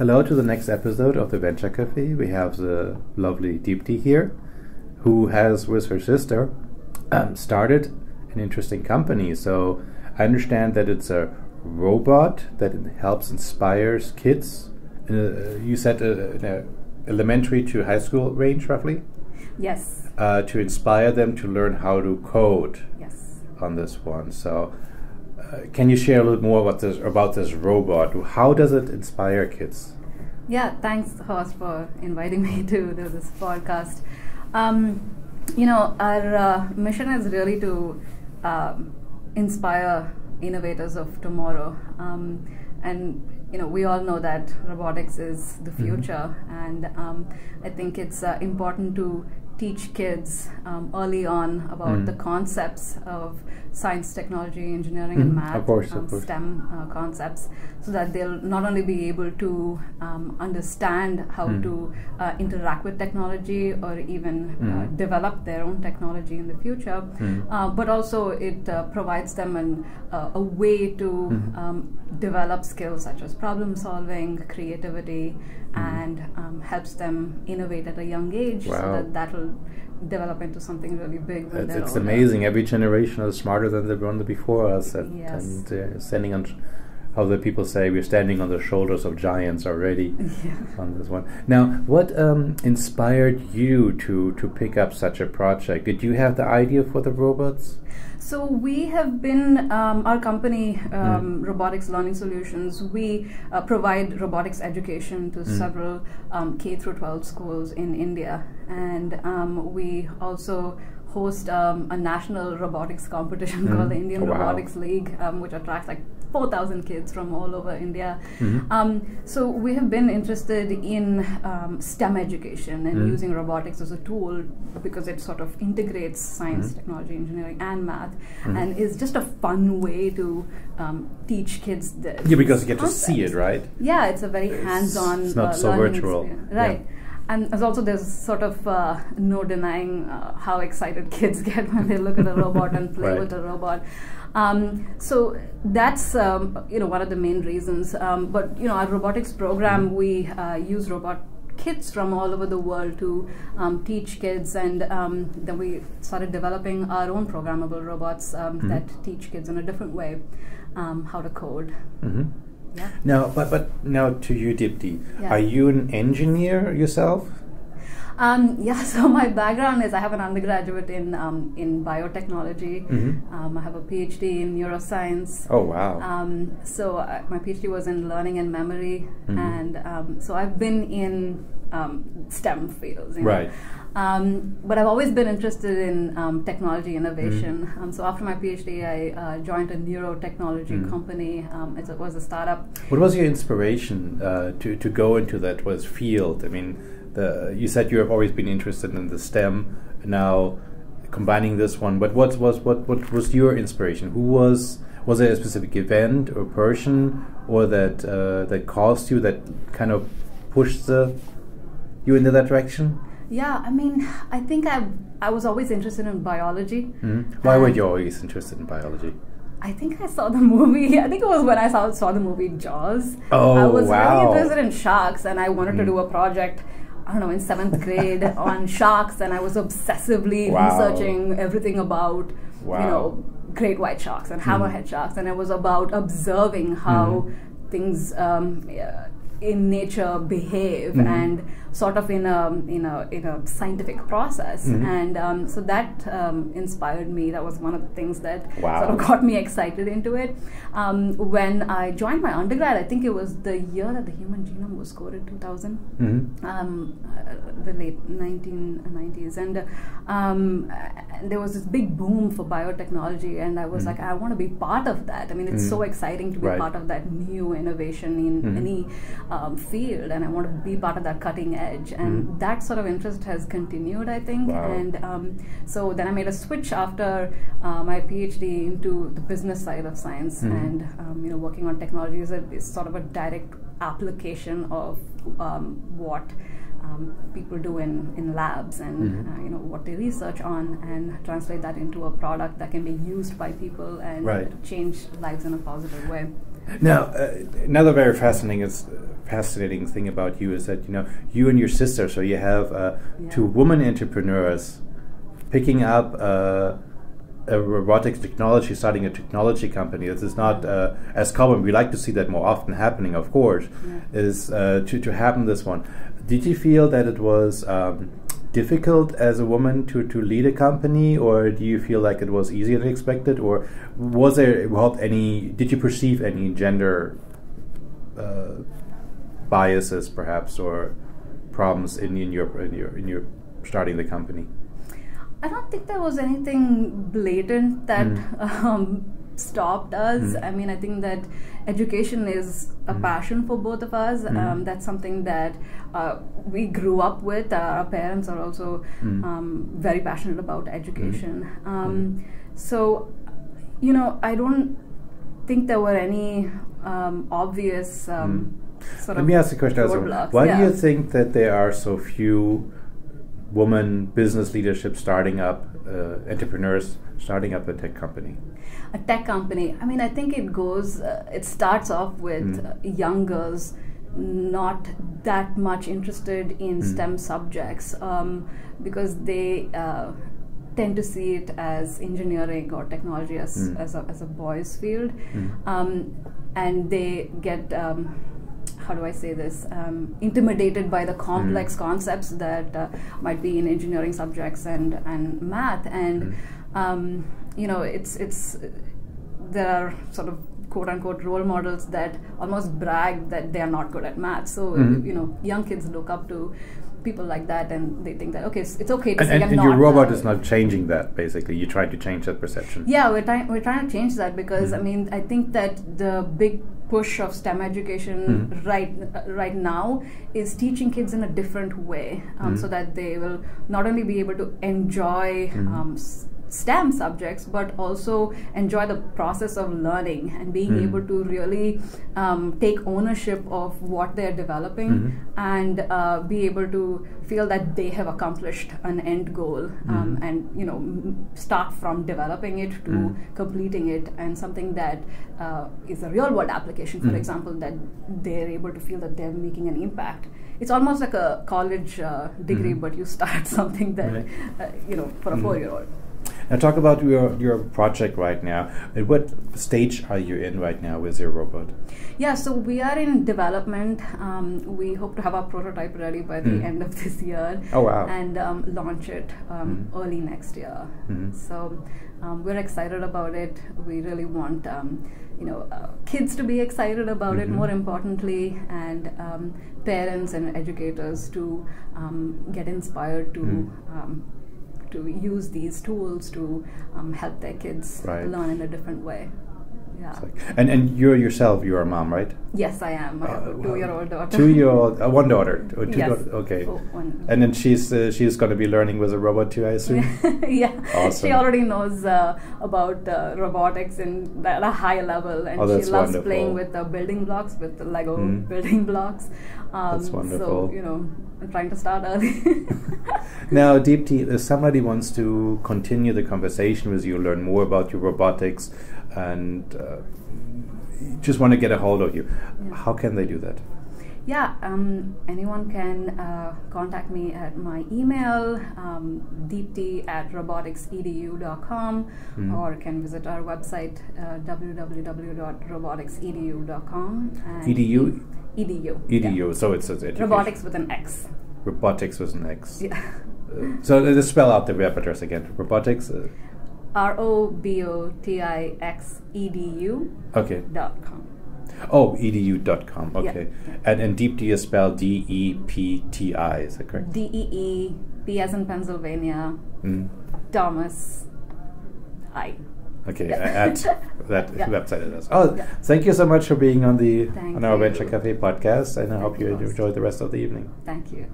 Hello to the next episode of the Venture Cafe. We have the lovely Deepti here, who has, with her sister, um, started an interesting company. So I understand that it's a robot that helps inspires kids. Uh, you said uh, in a elementary to high school range, roughly. Yes. Uh, to inspire them to learn how to code. Yes. On this one, so can you share a little more about this about this robot? How does it inspire kids? Yeah, thanks, Horst, for inviting me to do this podcast. Um, you know, our uh, mission is really to um, inspire innovators of tomorrow. Um, and you know, we all know that robotics is the mm-hmm. future, mm-hmm. and um, I think it's uh, important to teach kids um, early on about mm. the concepts of science, technology, engineering, mm. and math, of course, um. STEM uh, concepts, so that they'll not only be able to um, understand how mm. to uh, interact with technology or even uh, mm. develop their own technology in the future, mm. uh, but also it uh, provides them an, uh, a way to mm. um, develop skills such as problem solving, creativity, and um, helps them innovate at a young age wow. so that that'll develop into something really big. It's, it's amazing. Every generation is smarter than the one before us, and, yes. and uh, standing on. How the people say we're standing on the shoulders of giants already yeah. on this one. Now, what um, inspired you to to pick up such a project? Did you have the idea for the robots? So we have been um, our company, um, mm. Robotix Learning Solutions. We uh, provide robotics education to mm. several um, K through 12 schools in India, and um, we also host um, a national robotics competition mm. called the Indian oh, wow. Robotics League, um, which attracts like 4,000 kids from all over India. Mm-hmm. Um, so we have been interested in um, STEM education and mm using robotics as a tool because it sort of integrates science, mm technology, engineering, and math, mm and is just a fun way to um, teach kids. The yeah, because you get concepts. to see it, right? Yeah, it's a very hands-on. It's not uh, so virtual, experience. right? Yeah and there's also there's sort of uh, no denying uh, how excited kids get when they look at a robot and play right. with a robot. Um, so that's um, you know one of the main reasons. Um, but you know our robotics program we uh, use robot kits from all over the world to um, teach kids, and um, then we started developing our own programmable robots um, mm-hmm. that teach kids in a different way um, how to code. Mm-hmm. Yeah. Now, but but now to you, Deepti. Yeah. Are you an engineer yourself? Um, yeah, so my background is I have an undergraduate in um, in biotechnology. Mm-hmm. Um, I have a PhD in neuroscience. Oh wow! Um, so I, my PhD was in learning and memory, mm-hmm. and um, so I've been in um, STEM fields. You know? Right. Um, but I've always been interested in um, technology innovation. Mm. Um, so after my PhD, I uh, joined a neurotechnology mm. company. Um, it was a startup. What was your inspiration uh, to to go into that was field? I mean, the you said you have always been interested in the STEM. Now combining this one, but what was what what was your inspiration? Who was was there a specific event or person or that uh, that caused you that kind of pushed the you into that direction? Yeah, I mean, I think I I was always interested in biology. Mm-hmm. Why were you always interested in biology? I think I saw the movie. I think it was when I saw saw the movie Jaws. Oh, I was wow. really interested in sharks, and I wanted mm. to do a project. I don't know in seventh grade on sharks, and I was obsessively wow. researching everything about wow. you know great white sharks and hammerhead mm. sharks, and it was about observing how mm. things um, in nature behave mm-hmm. and sort of in a in a in a scientific process mm-hmm. and um, so that um, inspired me that was one of the things that wow. sort of got me excited into it um, when I joined my undergrad I think it was the year that the human genome was coded 2000 mm-hmm. Um, uh, the late 1990s and um, there was this big boom for biotechnology and I was mm-hmm. like I want to be part of that I mean it's so Mm-hmm. exciting to be right. part of that new innovation in Mhm. any um, field and I want to be part of that cutting edge. And Mm. that sort of interest has continued, I think. Wow. And um, so then I made a switch after uh, my PhD into the business side of science Mhm. and, um, you know, working on technology is, a, is sort of a direct application of um, what um, people do in, in labs and Mhm. uh, you know what they research on and translate that into a product that can be used by people and Right. change lives in a positive way. Now, uh, another very fascinating is fascinating thing about you is that you know you and your sister, so you have uh, Yeah. two women entrepreneurs picking up uh, a robotics technology, starting a technology company. This is not uh, as common. We like to see that more often happening, of course. Yeah. Is uh, to to happen this one. Did you feel that it was? Um, difficult as a woman to, to lead a company or do you feel like it was easier than expected or was there any did you perceive any gender uh, biases perhaps or problems in, in your in your in your starting the company I don't think there was anything blatant that Mm. um, stopped us. Mm. I mean, I think that education is a Mm. passion for both of us. Mm. Um, that's something that uh, we grew up with. Uh, our parents are also Mm. um, very passionate about education. Um, so, you know, I don't think there were any um, obvious um, sort let of me ask the question roadblocks. why do you think that there are so few women business leadership starting up uh, entrepreneurs starting up a tech company a tech company. I mean, I think it goes, uh, it starts off with Mm. young girls not that much interested in Mm. STEM subjects um, because they uh, tend to see it as engineering or technology as, Mm. as, a, as a boys' field. Mm. Um, and they get. Um, how do I say this? Um, intimidated by the complex concepts that uh, might be in engineering subjects and, and math, and Mm. um, you know, it's it's there are sort of quote unquote role models that almost brag that they are not good at math. So Mhm. you know, young kids look up to people like that, and they think that okay, it's, it's okay to and, say and, I'm and not. your robot uh, is not changing that basically you try to change that perception yeah, we're trying we're trying to change that because Mhm. I mean I think that the big push of STEM education Mhm. right uh, right now is teaching kids in a different way, um, Mhm. so that they will not only be able to enjoy um, STEM subjects, but also enjoy the process of learning and being Mhm. able to really um, take ownership of what they're developing Mhm. and uh, be able to feel that they have accomplished an end goal um, Mhm. and you know m- start from developing it to Mhm. completing it and something that uh, is a real world application for example that they're able to feel that they're making an impact it's almost like a college uh, degree Mhm. but you start something that Right. uh, you know for a Mhm. four year old Now, talk about your your project right now. At what stage are you in right now with your robot? Yeah, so we are in development. Um, we hope to have our prototype ready by the Mm. end of this year. Oh, wow. And um, launch it um, Mm. early next year. Mhm. So um, we're excited about it. We really want um, you know uh, kids to be excited about it. Mhm. More importantly, and um, parents and educators to um, get inspired to. Mm. Um, to use these tools to um, help their kids Right. learn in a different way. Yeah. Like- and and you're yourself, you're a mom, right? Yes, I am. I have Uh, a two-year-old daughter. Two year old, uh, one daughter, or two Yes. daughters. Okay. Oh. And then she's uh, she's going to be learning with a robot too, I assume. yeah, Awesome. she already knows uh, about uh, robotics in at a high level, and Oh, she loves wonderful. playing with the building blocks, with the Lego Mm. building blocks. Um, That's wonderful. So you know, I'm trying to start early. Now, Deepti, if somebody wants to continue the conversation with you, learn more about your robotics, and uh, just want to get a hold of you, Yeah. how can they do that? Yeah, um, anyone can uh, contact me at my email, um, deepti at robotixedu.com, Mhm. or can visit our website, uh, www.robotixedu.com. and EDU? EDU. EDU, yeah. so it's, it's education. Robotics with an X. Robotics with an X. Yeah. Uh, so let's spell out the web address again. Robotics. Uh, R O B O T I X E D U okay. dot com. Oh, edu.com. Yeah. Okay. And and Deepti is spelled D E P T I. Is that correct? D E E P as in Pennsylvania, Mm. Thomas I. Okay, Yeah. at that Yeah. website address. Oh, Yeah. thank you so much for being on the Thank on our you. Venture Cafe podcast, and I hope you you, enjoy the rest of the evening. Thank you.